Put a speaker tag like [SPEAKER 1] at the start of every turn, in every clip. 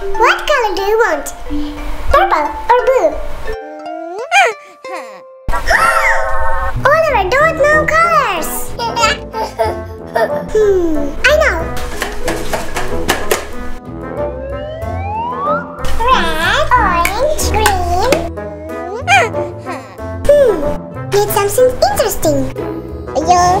[SPEAKER 1] what color do you want? Purple or blue? Oliver don't know colors. hmm, I know. Red, orange, green. hmm, need something interesting. Yeah.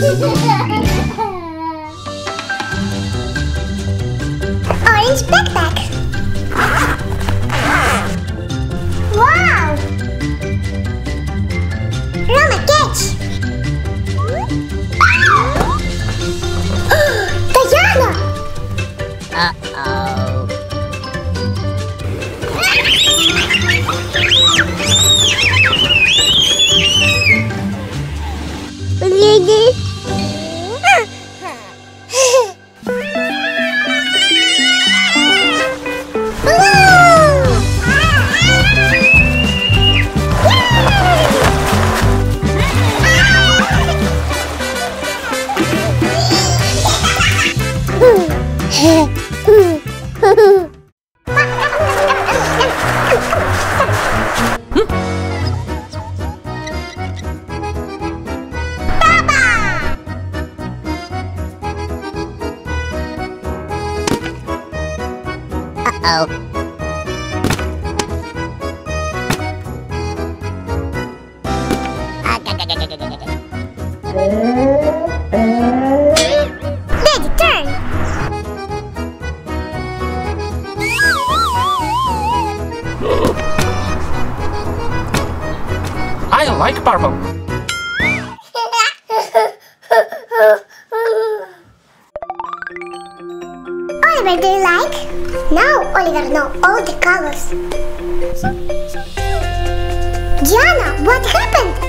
[SPEAKER 1] Orange backpack.
[SPEAKER 2] Uh-oh.
[SPEAKER 1] Daddy, turn!
[SPEAKER 3] I like purple.
[SPEAKER 1] Now Oliver know all the colors. Diana, what happened?